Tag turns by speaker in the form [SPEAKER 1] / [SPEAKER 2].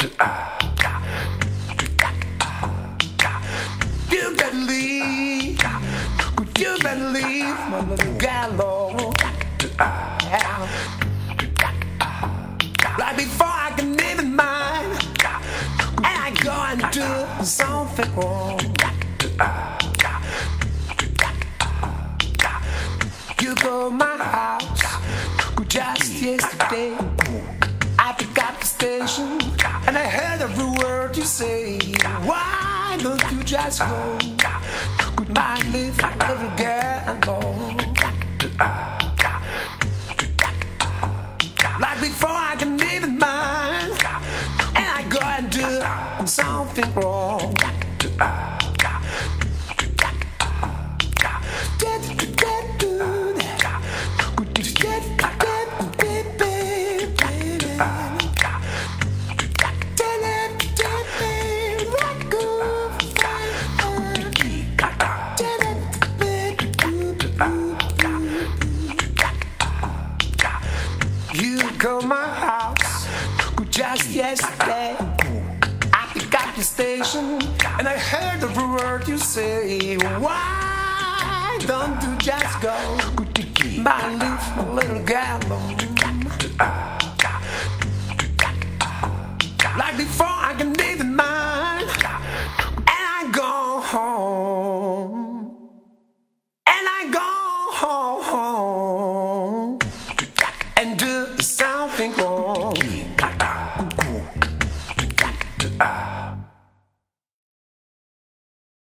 [SPEAKER 1] You better leave. You better leave, my little gal. Right before I can name it mine, and I go and do something wrong. You go my house just yesterday. Station, and I heard every word you say. Why don't you just go with my little, little girl? Like before I can even mind, and I go and do something wrong. You go my house just yesterday. I up the station and I heard every word you say. Why don't you just go, my little, little gal? Like before, I can even mind, and I go home, and I go home do something wrong.